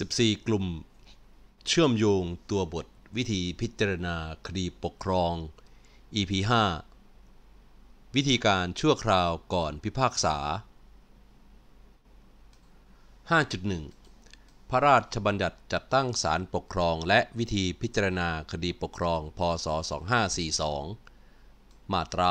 14 กลุ่ม เชื่อมโยงตัวบทวิธีพิจารณาคดีปกครอง EP 5 วิธีการชั่วคราวก่อนพิพากษา 5.1 พระราชบัญญัติจัดตั้งศาลปกครองและวิธีพิจารณาคดีปกครอง พศ 2542 มาตรา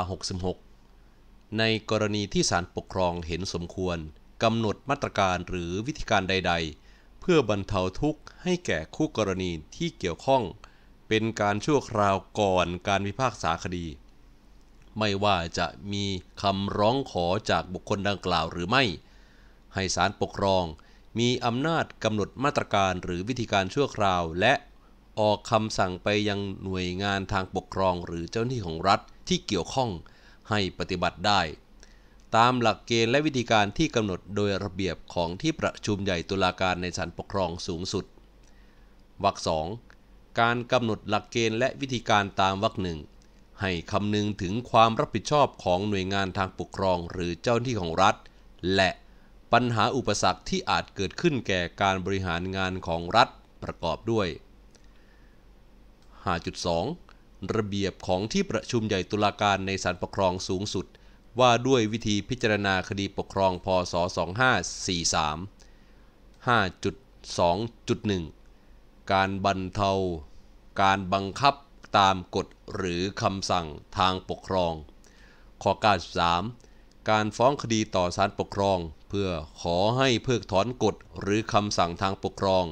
66 ในกรณีที่ศาลปกครองเห็นสมควรกำหนดมาตรการหรือวิธีการใด ๆ เพื่อบรรเทาทุกข์ให้แก่คู่กรณีที่เกี่ยวข้อง เป็นการชั่วคราวก่อนการพิพากษาคดี ไม่ว่าจะมีคำร้องขอจากบุคคลดังกล่าวหรือไม่ ให้ศาลปกครอง มีอำนาจกำหนดมาตรการหรือวิธีการชั่วคราวและออกคำสั่งไปยังหน่วยงานทางปกครองหรือเจ้าหน้าที่ของรัฐที่เกี่ยวข้องให้ปฏิบัติได้ ตามหลักเกณฑ์และวิธีการที่กำหนดโดยระเบียบของที่ประชุมใหญ่ตุลาการในศาลปกครองสูงสุด วรรคสองการกำหนดหลักเกณฑ์และวิธีการตามวรรคหนึ่งให้คำนึงถึงความรับผิดชอบของหน่วยงานทางปกครองหรือเจ้าหน้าที่ของรัฐ และปัญหาอุปสรรคที่อาจเกิดขึ้นแก่การบริหารงานของรัฐประกอบด้วย 5.2 ระเบียบของที่ประชุมใหญ่ตุลาการในศาลปกครองสูงสุด ว่าด้วยวิธีพิจารณาคดีปกครองพศ 2543 5.2.1 การบรรเทา การบังคับตามกฎหรือคำสั่งทางปกครอง ข้อ 93 การฟ้องคดีต่อศาลปกครอง เพื่อขอให้เพิกถอนกฎหรือคำสั่งทางปกครอง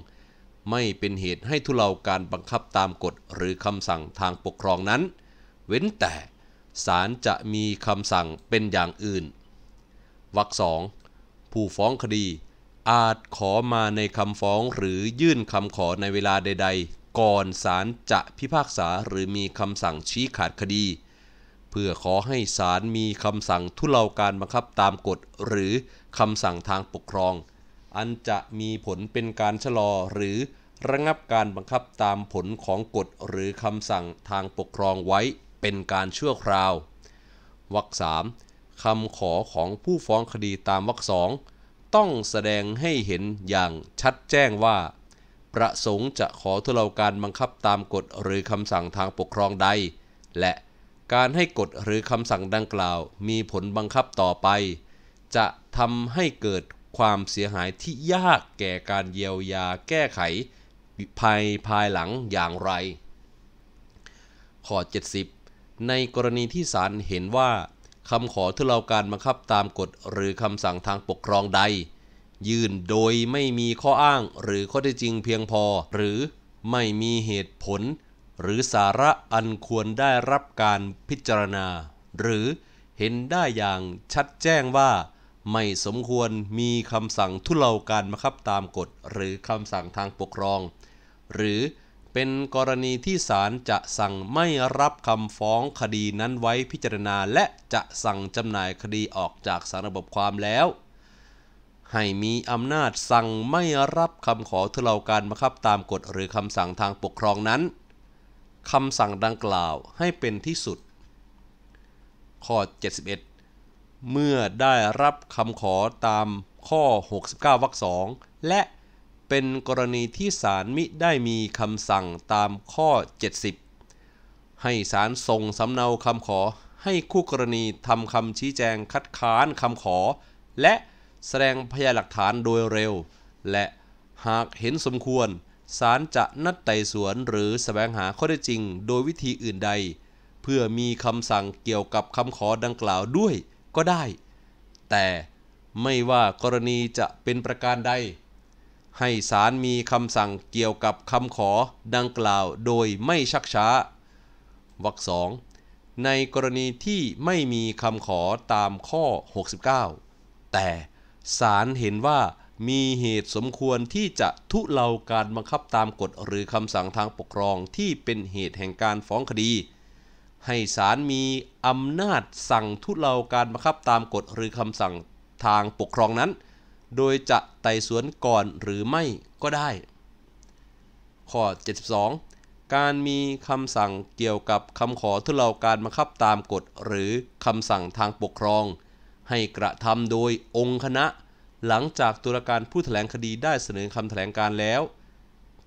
ไม่เป็นเหตุให้ทุเลาการบังคับตามกฎหรือคำสั่งทางปกครองนั้น เว้นแต่ ศาลจะมีคำสั่งเป็นอย่างอื่น วรรคสองผู้ฟ้องคดี อาจขอมาในคำฟ้องหรือยื่นคำขอในเวลาใด ๆ ก่อนศาลจะพิพากษาหรือมีคำสั่งชี้ขาดคดี เพื่อขอให้ศาลมีคำสั่งทุเลาการบังคับตามกฎ หรือคำสั่งทางปกครอง อันจะมีผลเป็นการชะลอหรือระงับการบังคับตามผลของกฎหรือคำสั่งทางปกครองไว้ เป็นการชั่วคราว วรรคสามคำขอของผู้ฟ้องคดีตามวรรคสองต้องแสดงให้เห็นอย่างชัดแจ้งว่า ประสงค์จะขอทุเลาการบังคับตามกฎหรือคำสั่งทางปกครองใด และการให้กฎหรือคำสั่งดังกล่าว มีผลบังคับต่อไป จะทำให้เกิดความเสียหายที่ยากแก่การเยียวยาแก้ไขภายภายหลังอย่างไร ข้อ 70 ในกรณีที่ศาลเห็นว่าคำขอทุเลาการบังคับตามกฎหรือคำสั่งทางปกครองใด ยื่นโดยไม่มีข้ออ้างหรือข้อเท็จจริงเพียงพอ หรือไม่มีเหตุผล หรือสาระอันควรได้รับการพิจารณา หรือเห็นได้อย่างชัดแจ้งว่า ไม่สมควรมีคำสั่งทุเลาการบังคับตามกฎ หรือคำสั่งทางปกครอง หรือ เป็นกรณีที่ศาลจะสั่งไม่รับคำฟ้องคดีนั้นไว้พิจารณา และจะสั่งจำหน่ายคดีออกจากสารระบบความแล้ว ให้มีอำนาจสั่งไม่รับคำขอทุเลาการบังคับตามกฎหรือคำสั่งทางปกครองนั้นคำสั่งดังกล่าวให้เป็นที่สุด ข้อ 71 เมื่อได้รับคำขอตามข้อ 69วรรคสองและ เป็นกรณีที่ศาลมิได้มีคำสั่งตามข้อ 70 ให้ศาลส่งสำเนาคำขอ ให้คู่กรณีทำคำชี้แจงคัดค้านคำขอ และแสดงพยานหลักฐานโดยเร็ว และหากเห็นสมควรศาลจะนัดไต่สวนหรือแสวงหาข้อเท็จจริง โดยวิธีอื่นใด เพื่อมีคำสั่งเกี่ยวกับคำขอดังกล่าวด้วยก็ได้ แต่ไม่ว่ากรณีจะเป็นประการใด ให้ศาลมีคำสั่งเกี่ยวกับคำขอดังกล่าวโดยไม่ชักช้าวรรคสองในกรณีที่ไม่มีคำขอตามข้อ 69 แต่ศาลเห็นว่ามีเหตุสมควรที่จะทุเลาการบังคับตามกฎหรือคำสั่งทางปกครองที่เป็นเหตุแห่งการฟ้องคดี ให้ศาลมีอำนาจสั่งทุเลาการบังคับตามกฎหรือคำสั่งทางปกครองนั้น โดยจะไต่สวนก่อนหรือไม่ก็ได้ ข้อ 72 การมีคำสั่งเกี่ยวกับคำขอทุเลาการบังคับตามกฎหรือคำสั่งทางปกครอง ให้กระทำโดยองค์คณะ หลังจากตุลาการผู้แถลงคดีได้เสนอคำแถลงการแล้ว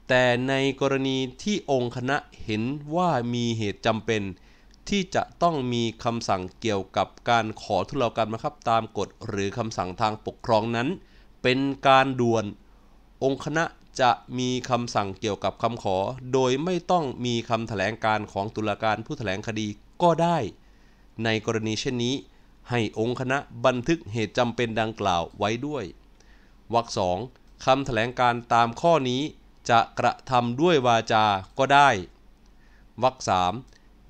แต่ในกรณีที่องค์คณะเห็นว่ามีเหตุจำเป็นที่จะต้องมีคำสั่งเกี่ยวกับการขอทุเลาการบังคับตามกฎหรือคำสั่งทางปกครองนั้น เป็นการด่วน องค์คณะจะมีคำสั่งเกี่ยวกับคำขอ โดยไม่ต้องมีคำแถลงการของตุลาการผู้แถลงคดีก็ได้ ในกรณีเช่นนี้ ให้องค์คณะบันทึกเหตุจำเป็นดังกล่าวไว้ด้วยวรรคสองคำแถลงการตามข้อนี้จะกระทำด้วยวาจาก็ได้วรรคสาม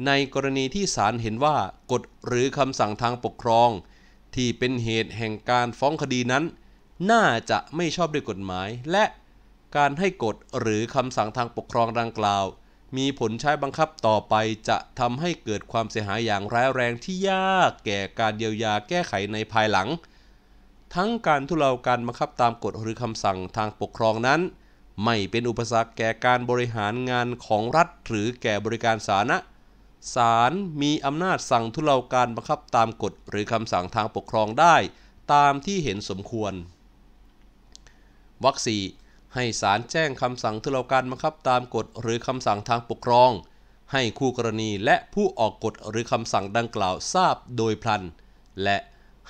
ในกรณีที่ศาลเห็นว่ากฎหรือคำสั่งทางปกครอง ที่เป็นเหตุแห่งการฟ้องคดีนั้น น่าจะไม่ชอบด้วยกฎหมาย และการให้กฎหรือคำสั่งทางปกครองดังกล่าว มีผลใช้บังคับต่อไปจะทำให้เกิดความเสียหายอย่างร้ายแรงที่ยากแก่การเยียวยาแก้ไขในภายหลัง ทั้งการทุเลาการบังคับตามกฎหรือคำสั่งทางปกครองนั้น ไม่เป็นอุปสรรคแก่การบริหารงานของรัฐ หรือแก่บริการสาธารณะศาลมีอำนาจสั่งทุเลาการบังคับตามกฎหรือคำสั่งทางปกครองได้ ตามที่เห็นสมควร วรรคสี่ให้ศาลแจ้งคำสั่งทุเลาการบังคับตามกฎหรือคำสั่งทางปกครอง ให้คู่กรณีและผู้ออกกฎหรือคำสั่งดังกล่าวทราบโดยพลัน และ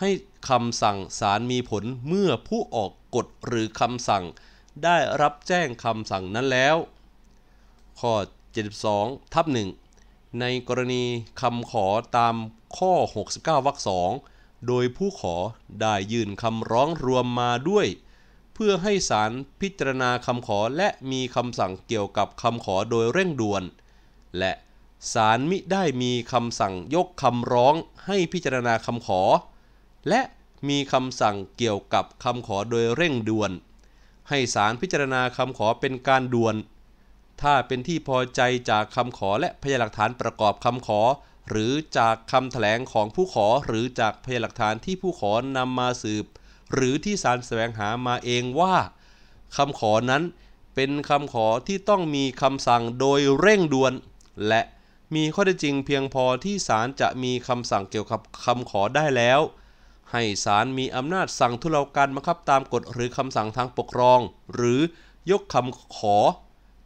ให้คำสั่งศาลมีผลเมื่อผู้ออกกฎหรือคำสั่ง ได้รับแจ้งคำสั่งนั้นแล้ว ข้อ 72ทับ1ในกรณีคำขอตามข้อ 69วรรคสองโดยผู้ขอได้ยื่นคำร้องรวมมาด้วย เพื่อให้ศาลพิจารณาคำขอและมีคำสั่งเกี่ยวกับคำขอโดยเร่งด่วน และศาลมิได้มีคำสั่งยกคำร้องให้พิจารณาคำขอ และมีคำสั่งเกี่ยวกับคำขอโดยเร่งด่วน ให้ศาลพิจารณาคำขอเป็นการด่วน ถ้าเป็นที่พอใจจากคำขอและพยานหลักฐานประกอบคำขอ หรือจากคำแถลงของผู้ขอหรือจากพยานหลักฐานที่ผู้ขอนำมาสืบ หรือที่ศาลแสวงหามาเองว่าคำขอนั้นเป็นคำขอที่ต้องมีคำสั่งโดยเร่งด่วน และมีข้อเท็จจริงเพียงพอที่ศาลจะมีคำสั่งเกี่ยวกับคำขอได้แล้ว ให้ศาลมีอำนาจสั่งทุเลาการบังคับตามกฎหรือคำสั่งทางปกครอง หรือยกคำขอ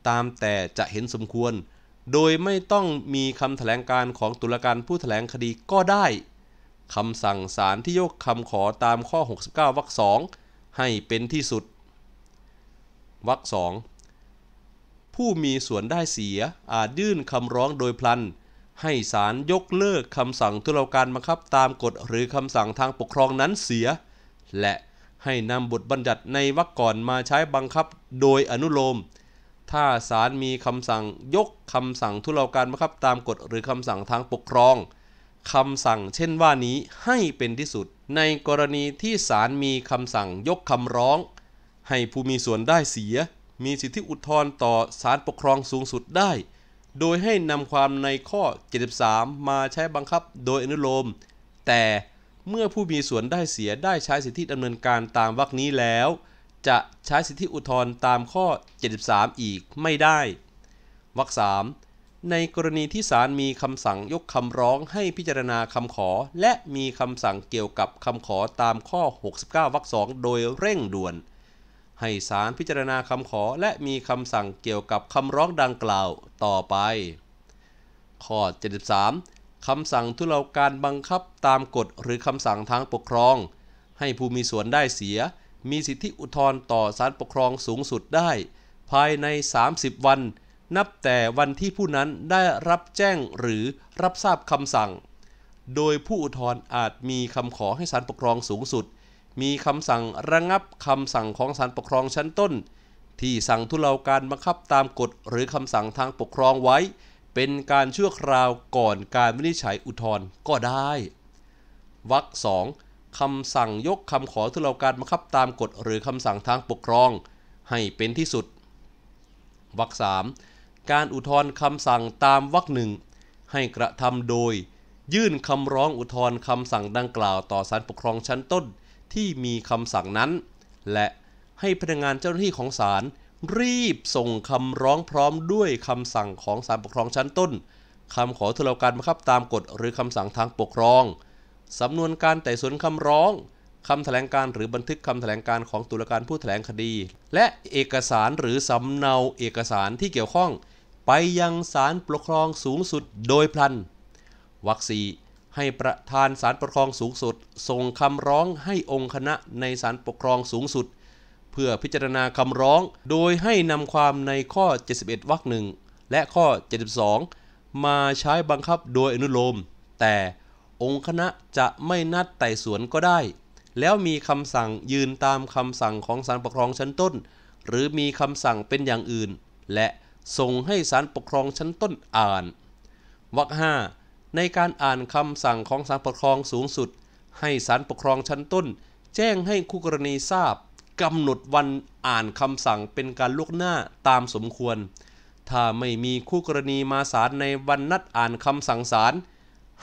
ตามแต่จะเห็นสมควร โดยไม่ต้องมีคำแถลงการของตุลาการผู้แถลงคดีก็ได้ คำสั่งศาลที่ยกคำขอตามข้อ 69วรรคสองให้เป็นที่สุดวรรคสองผู้มีส่วนได้เสียอาจยื่นคำร้องโดยพลัน ให้ศาลยกเลิกคำสั่งทุเลาการบังคับตามกฎหรือคำสั่งทางปกครองนั้นเสีย และให้นำบทบัญญัติในวรรคก่อนมาใช้บังคับโดยอนุโลม ถ้าศาลมีคำสั่งยกคำสั่งทุเลาการบังคับตามกฎหรือคำสั่งทางปกครอง คำสั่งเช่นว่านี้ให้เป็นที่สุด ในกรณีที่ศาลมีคำสั่งยกคำร้อง ให้ผู้มีส่วนได้เสีย มีสิทธิอุทธรณ์ต่อศาลปกครองสูงสุดได้ โดยให้นำความในข้อ 73 มาใช้บังคับโดยอนุโลม แต่เมื่อผู้มีส่วนได้เสียได้ใช้สิทธิดำเนินการตามวรรคนี้แล้ว จะใช้สิทธิอุทธรณ์ตามข้อ 73 อีกไม่ได้วรรคสาม ในกรณีที่ศาลมีคำสั่งยกคำร้องให้พิจารณาคำขอ และมีคำสั่งเกี่ยวกับคำขอตามข้อ 69วรรคสองโดยเร่งด่วน ให้ศาลพิจารณาคำขอและมีคำสั่งเกี่ยวกับคำร้องดังกล่าวต่อไป ข้อ 73คำสั่งทุเลาการบังคับตามกฎหรือคำสั่งทางปกครอง ให้ผู้มีส่วนได้เสีย มีสิทธิอุทธรณ์ต่อศาลปกครองสูงสุดได้ ภายใน 30 วัน นับแต่วันที่ผู้นั้นได้รับแจ้งหรือรับทราบคำสั่ง โดยผู้อุทธรณ์อาจมีคำขอให้ศาลปกครองสูงสุด มีคำสั่งระงับคำสั่งของศาลปกครองชั้นต้น ที่สั่งทุเลาการบังคับตามกฎหรือคำสั่งทางปกครองไว้ เป็นการชั่วคราวก่อนการวินิจฉัยอุทธรณ์ก็ได้วรรคสองคำสั่งยกคำขอทุเลาการบังคับตามกฎหรือคำสั่งทางปกครอง ให้เป็นที่สุดวรรคสาม การอุทธรณ์คำสั่งตามวรรคหนึ่งให้กระทำโดย ยื่นคำร้องอุทธรณ์คำสั่งดังกล่าวต่อศาลปกครองชั้นต้นที่มีคำสั่งนั้น และให้พนักงานเจ้าหน้าที่ของศาลรีบส่งคำร้องพร้อมด้วยคำสั่งของศาลปกครองชั้นต้นคำขอทุเลาการบังคับตามกฎหรือคำสั่งทางปกครองสำนวนการไต่สวนคำร้องคำแถลงการหรือบันทึกคำแถลงการของตุลาการผู้แถลงคดี และเอกสารหรือสำเนาเอกสารที่เกี่ยวข้อง ไปยังศาลปกครองสูงสุดโดยพลันวรรคสีให้ประธานศาลปกครองสูงสุด ส่งคำร้องให้องค์คณะในศาลปกครองสูงสุด เพื่อพิจารณาคำร้อง โดยให้นำความในข้อ 71วรรคหนึ่งและข้อ 72 มาใช้บังคับโดยอนุโลม แต่องค์คณะจะไม่นัดไต่สวนก็ได้ แล้วมีคำสั่งยืนตามคำสั่งของศาลปกครองชั้นต้น หรือมีคำสั่งเป็นอย่างอื่น และ ส่งให้ศาลปกครองชั้นต้นอ่านวรรคห้าในการอ่านคำสั่งของศาลปกครองสูงสุด ให้ศาลปกครองชั้นต้น แจ้งให้คู่กรณีทราบกำหนดวันอ่านคำสั่งเป็นการล่วงหน้าตามสมควร ถ้าไม่มีคู่กรณีมาศาลในวันนัดอ่านคำสั่งศาล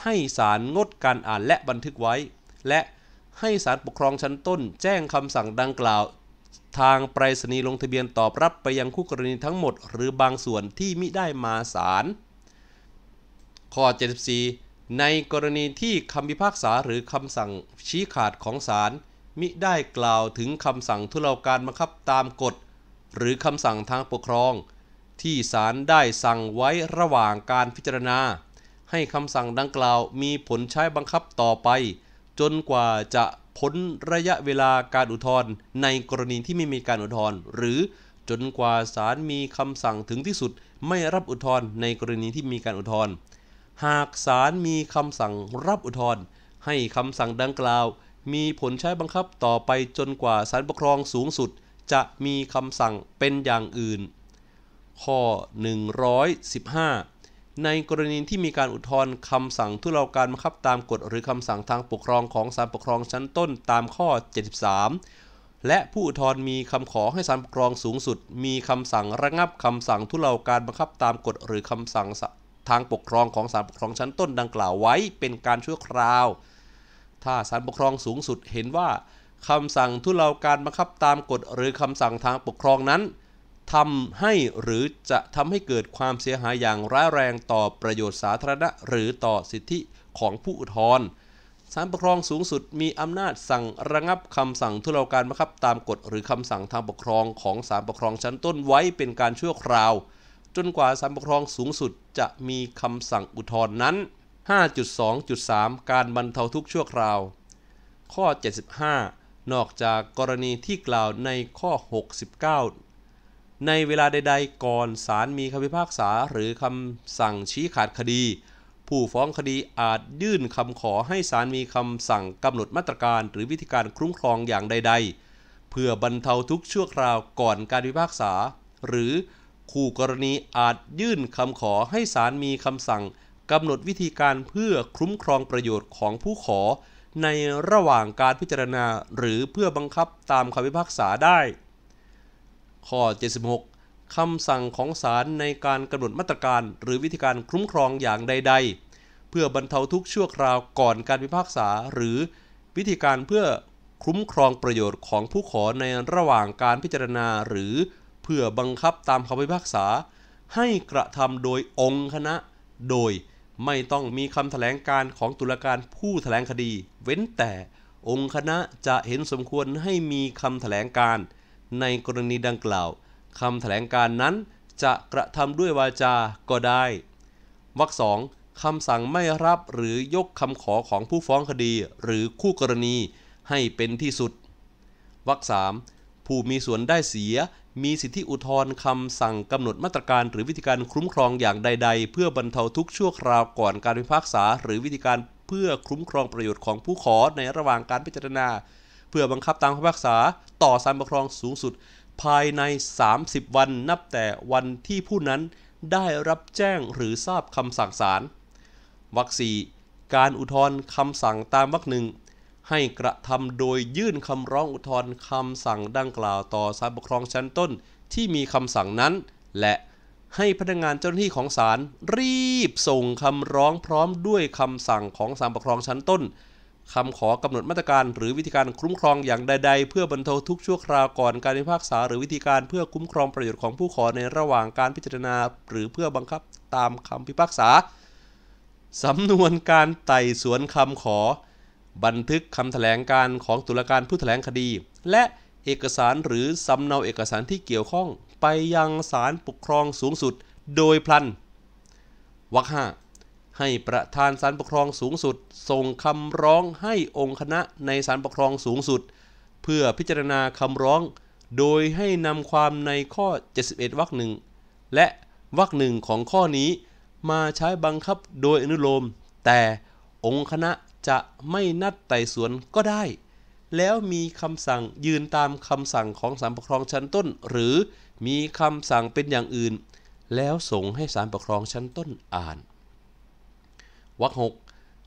ให้ศาลงดการอ่านและบันทึกไว้ และให้ศาลปกครองชั้นต้น แจ้งคำสั่งดังกล่าว ทางไปรษณีย์ลงทะเบียนตอบรับไปยังคู่กรณีทั้งหมด หรือบางส่วนที่มิได้มาศาลข้อ 74 ในกรณีที่คำพิพากษาหรือคำสั่งชี้ขาดของศาลมิได้กล่าวถึงคำสั่งทุเลาการบังคับตามกฎ หรือคำสั่งทางปกครอง ที่ศาลได้สั่งไว้ระหว่างการพิจารณา ให้คำสั่งดังกล่าวมีผลใช้บังคับต่อไป จนกว่าจะ พ้นระยะเวลาการอุทธรณ์ในกรณีที่ไม่มีการอุทธรณ์หรือจนกว่าศาลมีคำสั่งถึงที่สุดไม่รับอุทธรณ์ในกรณีที่มีการอุทธรณ์หากศาลมีคำสั่งรับอุทธรณ์ให้คำสั่งดังกล่าว มีผลใช้บังคับต่อไปจนกว่าศาลปกครองสูงสุด จะมีคำสั่งเป็นอย่างอื่น ข้อ 115 ในกรณีที่มีการอุทธรณ์คำสั่งทุเลาการบังคับตามกฎหรือคำสั่งทางปกครองของศาลปกครองชั้นต้นตามข้อ 73 และผู้อุทธรณ์มีคำขอให้ศาลปกครองสูงสุด มีคำสั่งระงับคำสั่งทุเลาการบังคับตามกฎหรือคำสั่งทางปกครองของศาลปกครองชั้นต้นดังกล่าวไว้เป็นการชั่วคราว ถ้าศาลปกครองสูงสุดเห็นว่าคำสั่งทุเลาการบังคับตามกฎหรือคำสั่งทางปกครองนั้น ทำให้หรือจะทำให้เกิดความเสียหายอย่างร้ายแรงต่อประโยชน์สาธารณะ หรือต่อสิทธิของผู้อุทธรณ์ศาลปกครองสูงสุดมีอำนาจสั่งระงับคำสั่งทุเลาการบังคับตามกฎหรือคำสั่งทางปกครองของศาลปกครองชั้นต้นไว้เป็นการชั่วคราว จนกว่าศาลปกครองสูงสุดจะมีคำสั่งอุทธรณ์นั้น 5.2.3 การบรรเทาทุกข์ชั่วคราว ข้อ 75 นอกจากกรณีที่กล่าวในข้อ 69 ในเวลาใด ๆ ก่อนศาลมีคำพิพากษาหรือคำสั่งชี้ขาดคดี ผู้ฟ้องคดีอาจยื่นคำขอให้ศาลมีคำสั่งกำหนดมาตรการ หรือวิธีการคุ้มครองอย่างใด ๆ เพื่อบรรเทาทุกข์ชั่วคราวก่อนการพิพากษา หรือคู่กรณีอาจยื่นคำขอให้ศาลมีคำสั่งกำหนดวิธีการเพื่อคุ้มครองประโยชน์ของผู้ขอ ในระหว่างการพิจารณาหรือเพื่อบังคับตามคำพิพากษาได้ ข้อ 76 คำสั่งของศาลในการกำหนดมาตรการหรือวิธีการคุ้มครองอย่างใด ๆ เพื่อบรรเทาทุกข์ชั่วคราวก่อนการพิพากษา หรือวิธีการเพื่อคุ้มครองประโยชน์ของผู้ขอในระหว่างการพิจารณา หรือเพื่อบังคับตามคำพิพากษา ให้กระทำโดยองค์คณะ โดยไม่ต้องมีคำแถลงการของตุลาการผู้แถลงคดี เว้นแต่องค์คณะจะเห็นสมควรให้มีคำแถลงการ ในกรณีดังกล่าวคำแถลงการนั้นจะกระทำด้วยวาจาก็ได้ วรรคสองคำสั่งไม่รับหรือยกคำขอของผู้ฟ้องคดีหรือคู่กรณีให้เป็นที่สุด วรรคสามผู้มีส่วนได้เสีย มีสิทธิอุทธรณ์คำสั่งกำหนดมาตรการหรือวิธีการคุ้มครองอย่างใด ๆ เพื่อบรรเทาทุกชั่วคราวก่อนการพิพากษา หรือวิธีการเพื่อคุ้มครองประโยชน์ของผู้ขอในระหว่างการพิจารณา พื่อบังคับตามคำพิพากษาต่อศาลปกครองสูงสุด ภายใน 30 วันนับแต่วันที่ผู้นั้นได้รับแจ้งหรือทราบคำสั่งศาลวรรคสีการอุทธรณ์คำสั่งตามวรรคหนึ่งให้กระทำโดยยื่นคำร้องอุทธรณ์คำสั่งดังกล่าวต่อศาลปกครองชั้นต้นที่มีคำสั่งนั้น และให้พนักงานเจ้าหน้าที่ของศาลรีบส่งคำร้องพร้อมด้วยคำสั่งของศาลปกครองชั้นต้น คำขอกำหนดมาตรการหรือวิธีการคุ้มครองอย่างใด ๆ เพื่อบรรเทาทุกชั่วคราวก่อนการพิพากษาหรือวิธีการเพื่อคุ้มครองประโยชน์ของผู้ขอในระหว่างการพิจารณา หรือเพื่อบังคับตามคำพิพากษาสำนวนการไต่สวนคำขอ บันทึกคำแถลงการของตุลาการผู้แถลงคดี และเอกสารหรือสำเนาเอกสารที่เกี่ยวข้อง ไปยังศาลปกครองสูงสุด โดยพลันวรรคห้า ให้ประธานศาลปกครองสูงสุด ส่งคำร้องให้องค์คณะในศาลปกครองสูงสุด เพื่อพิจารณาคำร้อง โดยให้นำความในข้อ 71วรรคหนึ่งและวรรคหนึ่งของข้อนี้ มาใช้บังคับโดยอนุโลม แต่องค์คณะจะไม่นัดไต่สวนก็ได้ แล้วมีคำสั่งยืนตามคำสั่งของศาลปกครองชั้นต้น หรือมีคำสั่งเป็นอย่างอื่น แล้วส่งให้ศาลปกครองชั้นต้นอ่าน วรรคหก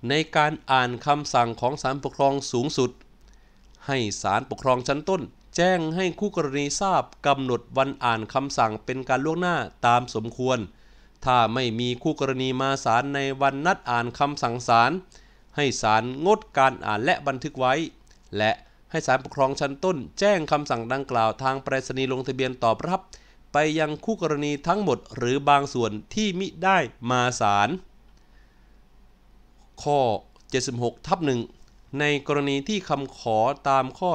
ในการอ่านคำสั่งของศาลปกครองสูงสุด ให้ศาลปกครองชั้นต้น แจ้งให้คู่กรณีทราบกำหนดวันอ่านคำสั่งเป็นการล่วงหน้าตามสมควร ถ้าไม่มีคู่กรณีมาศาลในวันนัดอ่านคำสั่งศาลให้ศาลงดการอ่านและบันทึกไว้ และให้ศาลปกครองชั้นต้น แจ้งคำสั่งดังกล่าวทางไปรษณีย์ลงทะเบียนตอบรับ ไปยังคู่กรณีทั้งหมดหรือบางส่วนที่มิได้มาศาล ข้อ 76ทับหนึ่งในกรณีที่คำขอตามข้อ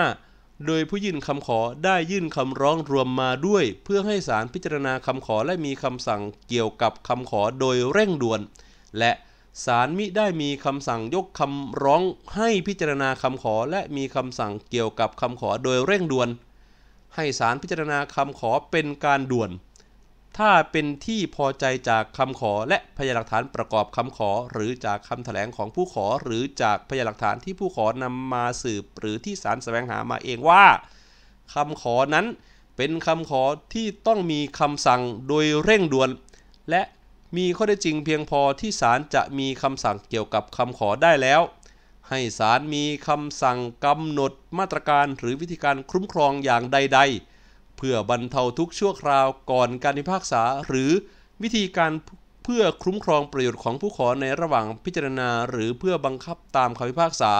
75 โดยผู้ยื่นคำขอได้ยื่นคำร้องรวมมาด้วย เพื่อให้ศาลพิจารณาคำขอและมีคำสั่งเกี่ยวกับคำขอโดยเร่งด่วน และศาลมิได้มีคำสั่งยกคำร้องให้พิจารณาคำขอและมีคำสั่งเกี่ยวกับคำขอโดยเร่งด่วน ให้ศาลพิจารณาคำขอเป็นการด่วน ถ้าเป็นที่พอใจจากคำขอและพยานหลักฐานประกอบคำขอ หรือจากคำแถลงของผู้ขอ หรือจากพยานหลักฐานที่ผู้ขอนำมาสืบ หรือที่ศาลแสวงหามาเองว่าคำขอนั้นเป็นคำขอที่ต้องมีคำสั่งโดยเร่งด่วน และมีข้อได้จริงเพียงพอที่ศาลจะมีคำสั่งเกี่ยวกับคำขอได้แล้ว ให้ศาลมีคำสั่งกำหนดมาตรการหรือวิธีการคุ้มครองอย่างใด ๆ เพื่อบรรเทาทุกชั่วคราวก่อนการพิพากษา หรือวิธีการเพื่อคุ้มครองประโยชน์ของผู้ขอในระหว่างพิจารณา หรือเพื่อบังคับตามคำพิพากษา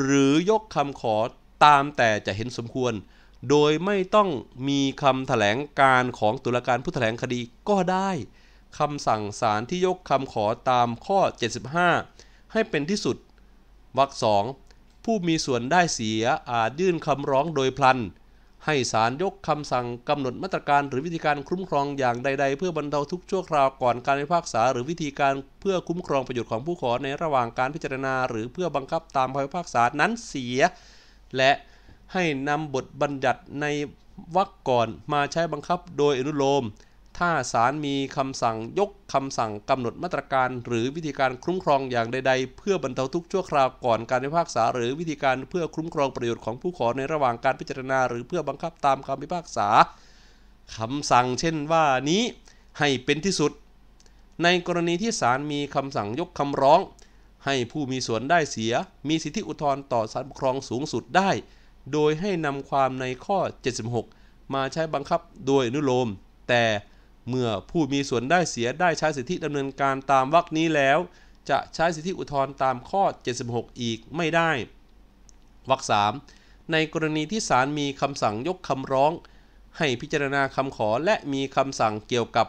หรือยกคำขอตามแต่จะเห็นสมควร โดยไม่ต้องมีคำแถลงการของตุลาการผู้แถลงคดีก็ได้คำสั่งศาลที่ยกคำขอตามข้อ 75 ให้เป็นที่สุดวรรคสองผู้มีส่วนได้เสียอาจยื่นคำร้องโดยพลัน ให้ศาลยกคำสั่งกำหนดมาตรการหรือวิธีการคุ้มครองอย่างใด ๆ เพื่อบรรเทาทุกชั่วคราวก่อนการพิพากษา หรือวิธีการเพื่อคุ้มครองประโยชน์ของผู้ขอในระหว่างการพิจารณา หรือเพื่อบังคับตามคำพิพากษานั้นเสีย และให้นำบทบัญญัติในวรรคก่อนมาใช้บังคับโดยอนุโลม ถ้าศาลมีคำสั่งยกคำสั่งกำหนดมาตรการ หรือวิธีการคุ้มครองอย่างใด ๆ เพื่อบรรเทาทุกข์ชั่วคราวก่อนการพิพากษา หรือวิธีการเพื่อคุ้มครองประโยชน์ของผู้ขอในระหว่างการพิจารณา หรือเพื่อบังคับตามคำพิพากษาคำสั่งเช่นว่านี้ให้เป็นที่สุด ในกรณีที่ศาลมีคำสั่งยกคำร้อง ให้ผู้มีส่วนได้เสีย มีสิทธิอุทธรณ์ต่อศาลปกครองสูงสุดได้ โดยให้นำความในข้อ 76 มาใช้บังคับโดยอนุโลม แต่ เมื่อผู้มีส่วนได้เสียได้ใช้สิทธิดำเนินการตามวรรคนี้แล้ว จะใช้สิทธิอุทธรณ์ตามข้อ 76 อีกไม่ได้วรรค3ในกรณีที่ศาลมีคำสั่งยกคำร้อง ให้พิจารณาคำขอและมีคำสั่งเกี่ยวกับ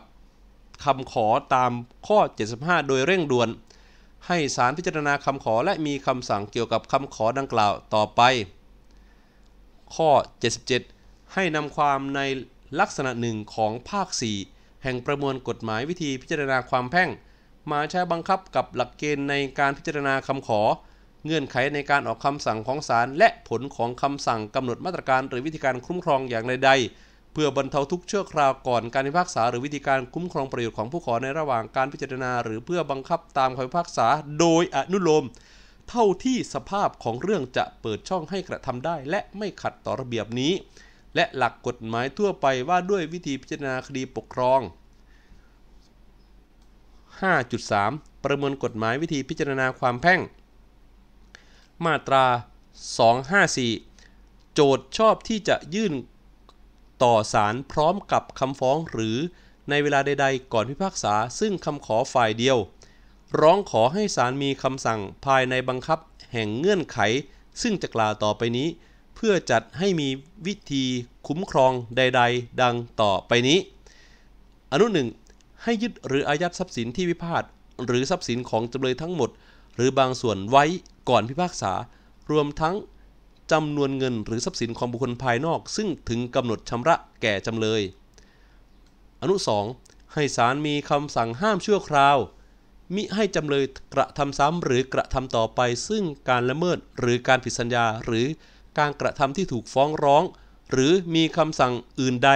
คำขอตามข้อ 75 โดยเร่งด่วน ให้ศาลพิจารณาคำขอและมีคำสั่งเกี่ยวกับคำขอดังกล่าวต่อไป ข้อ 77 ให้นำความในลักษณะหนึ่งของภาค 4 แห่งประมวลกฎหมายวิธีพิจารณาความแพ่ง มาใช้บังคับกับหลักเกณฑ์ในการพิจารณาคำขอ เงื่อนไขในการออกคำสั่งของศาลและผลของคำสั่งกำหนดมาตรการหรือวิธีการคุ้มครองอย่างใดๆ เพื่อบรรเทาทุกข์ชั่วคราวก่อนการพิพากษาหรือวิธีการคุ้มครองประโยชน์ของผู้ขอในระหว่างการพิจารณา หรือเพื่อบังคับตามคำพิพากษาโดยอนุโลมเท่าที่สภาพของเรื่องจะเปิดช่องให้กระทำได้ และไม่ขัดต่อระเบียบนี้ และหลักกฎหมายทั่วไปว่าด้วยวิธีพิจารณาคดีปกครอง 5.3 ประมวลกฎหมายวิธีพิจารณาความแพ่ง มาตรา 254 โจทย์ชอบที่จะยื่นต่อศาลพร้อมกับคำฟ้องหรือในเวลาใดๆ ก่อนพิพากษาซึ่งคำขอฝ่ายเดียว ร้องขอให้ศาลมีคำสั่งภายในบังคับแห่งเงื่อนไข ซึ่งจะกล่าวต่อไปนี้ เพื่อจัดให้มีวิธีคุ้มครองใด ๆ ดังต่อไปนี้ อนุหนึ่งให้ยึดหรืออายัดทรัพย์สินที่วิพาทหรือทรัพย์สินของจำเลยทั้งหมด หรือบางส่วนไว้ก่อนพิพากษา รวมทั้งจำนวนเงินหรือทรัพย์สินของบุคคลภายนอก ซึ่งถึงกำหนดชำระแก่จำเลย อนุ 2 ให้ศาลมีคำสั่งห้ามชั่วคราว มิให้จำเลยกระทำซ้ำหรือกระทำต่อไป ซึ่งการละเมิดหรือการผิดสัญญาหรือ การกระทำที่ถูกฟ้องร้อง หรือมีคำสั่งอื่นใด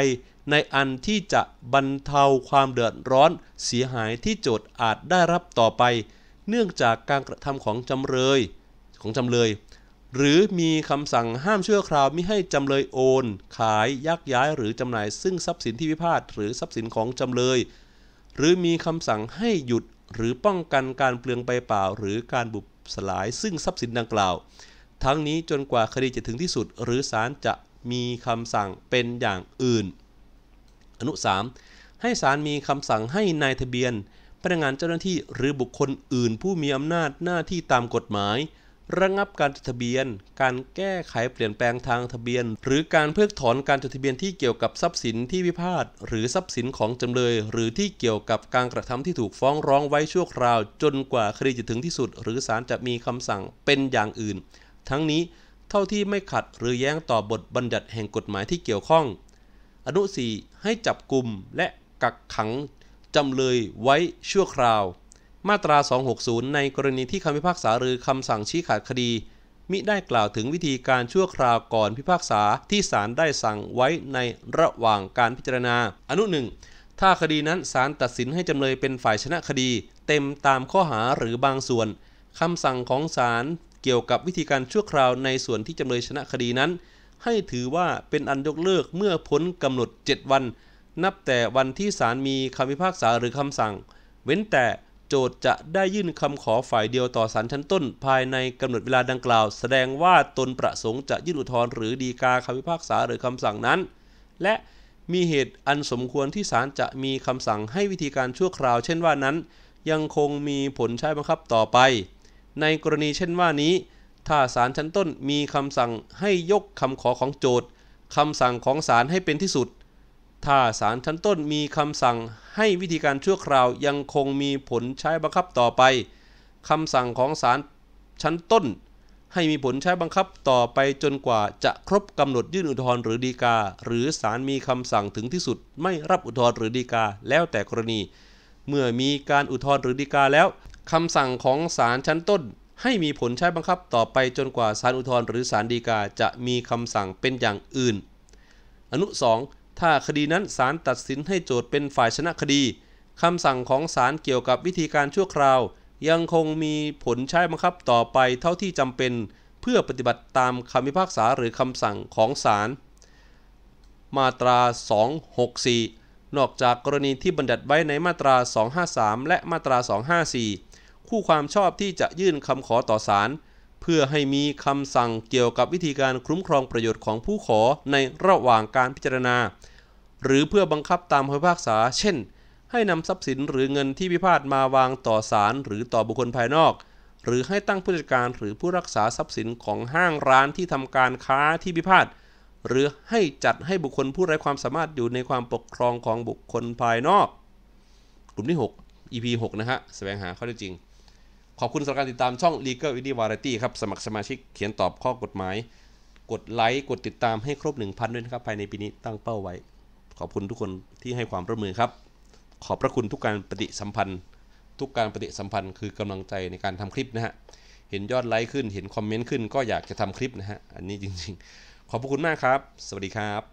ในอันที่จะบรรเทาความเดือดร้อน เสียหายที่โจทย์อาจได้รับต่อไป เนื่องจากการกระทำของจำเลยของจำเลย หรือมีคำสั่งห้ามชั่วคราวม่ให้จำเลยโอน ขายยักย้ายหรือจำหน่าย ซึ่งทรัพย์สินที่พิพาทหรือทรัพย์สินของจำเลย หรือมีคำสั่งให้หยุดหรือป้องกันการเปลืองไปเปล่า หรือการบุบสลายซึ่งทรัพย์สินดังกล่าว ทั้งนี้จนกว่าคดีจะถึงที่สุด หรือศาลจะมีคำสั่งเป็นอย่างอื่น อนุ 3 ให้ศาลมีคำสั่งให้นายทะเบียน พนักงานเจ้าหน้าที่หรือบุคคลอื่น ผู้มีอำนาจหน้าที่ตามกฎหมาย ระงับการจดทะเบียน การแก้ไขเปลี่ยนแปลงทางทะเบียน หรือการเพิกถอนการจดทะเบียนที่เกี่ยวกับทรัพย์สินที่พิพาทหรือทรัพย์สินของจำเลย หรือที่เกี่ยวกับการกระทำที่ถูกฟ้องร้องไว้ชั่วคราว จนกว่าคดีจะถึงที่สุด หรือศาลจะมีคำสั่งเป็นอย่างอื่น ทั้งนี้เท่าที่ไม่ขัดหรือแย้งต่อบทบัญญัติแห่งกฎหมายที่เกี่ยวข้อง อนุ4ให้จับกลุ่มและกักขังจำเลยไว้ชั่วคราว มาตรา 260 ในกรณีที่คำพิพากษาหรือคำสั่งชี้ขาดคดี มิได้กล่าวถึงวิธีการชั่วคราวก่อนพิพากษาที่ศาลได้สั่งไว้ในระหว่างการพิจารณา อนุหนึ่งถ้าคดีนั้นศาลตัดสินให้จำเลยเป็นฝ่ายชนะคดี เต็มตามข้อหาหรือบางส่วนคำสั่งของศาล เกี่ยวกับวิธีการชั่วคราวในส่วนที่จำเลยชนะคดีนั้น ให้ถือว่าเป็นอันยกเลิกเมื่อพ้นกำหนด 7 วัน นับแต่วันที่ศาลมีคำพิพากษาหรือคำสั่ง เว้นแต่โจทย์จะได้ยื่นคำขอฝ่ายเดียวต่อศาลชั้นต้น ภายในกำหนดเวลาดังกล่าว แสดงว่าตนประสงค์จะยื่นอุทธรณ์หรือดีกาคำพิพากษาหรือคำสั่งนั้น และมีเหตุอันสมควรที่ศาลจะมีคำสั่งให้วิธีการชั่วคราว เช่นว่านั้น ยังคงมีผลใช้บังคับต่อไป ในกรณีเช่นว่านี้ ถ้าศาลชั้นต้นมีคำสั่งให้ยกคำขอของโจทย์คำสั่งของศาลให้เป็นที่สุด ถ้าศาลชั้นต้นมีคำสั่งให้วิธีการชั่วคราวยังคงมีผลใช้บังคับต่อไปคำสั่งของศาลชั้นต้น ให้มีผลใช้บังคับต่อไปจนกว่าจะครบกำหนดยื่นอุทธรณ์หรือฎีกา หรือศาลมีคำสั่งถึงที่สุด ไม่รับอุทธรณ์หรือฎีกาแล้วแต่กรณี เมื่อมีการอุทธรณ์หรือฎีกาแล้ว คำสั่งของศาลชั้นต้น ให้มีผลใช้บังคับต่อไปจนกว่าศาลอุทธรณ์หรือศาลฎีกาจะมีคำสั่งเป็นอย่างอื่น อนุ 2 ถ้าคดีนั้นศาลตัดสินให้โจทย์เป็นฝ่ายชนะคดีคำสั่งของศาลเกี่ยวกับวิธีการชั่วคราว ยังคงมีผลใช้บังคับต่อไปเท่าที่จำเป็น เพื่อปฏิบัติตามคำพิพากษาหรือคำสั่งของศาลมาตรา 264 นอกจากกรณีที่บัญญัติไว้ในมาตรา 253 และมาตรา 254 คู่ความชอบที่จะยื่นคำขอต่อศาลเพื่อให้มีคำสั่งเกี่ยวกับวิธีการคุ้มครองประโยชน์ของผู้ขอในระหว่างการพิจารณา หรือเพื่อบังคับตามคำพิพากษา เช่น ให้นำทรัพย์สินหรือเงินที่พิพาทมาวางต่อศาลหรือต่อบุคคลภายนอก หรือให้ตั้งผู้จัดการหรือผู้รักษาทรัพย์สินของห้างร้านที่ทำการค้าที่พิพาทหรือให้จัดให้บุคคลผู้ไร้ความสามารถอยู่ในความปกครองของบุคคลภายนอก กลุ่มที่ 6 EP 6 นะฮะแสวงหาข้อเท็จจริง ขอบคุณสำหรับการติดตามช่อง Legal v i d e o Variety ครับ สมัครสมาชิกเขียนตอบข้อกฎหมาย กดไลค์กดติดตามให้ครบ 1,000 ด้วยนะครับ ภายในปีนี้ตั้งเป้าไว้ ขอบคุณทุกคนที่ให้ความร่วมมือครับ ขอบพระคุณทุกการปฏิสัมพันธ์ ทุกการปฏิสัมพันธ์คือกำลังใจในการทำคลิปนะฮะเห็นยอดไลค์ขึ้นเห็นคอมเมนต์ขึ้นก็อยากจะทำคลิปนะฮะอันนี้จริง ๆ ขอบพระคุณมากครับ สวัสดีครับ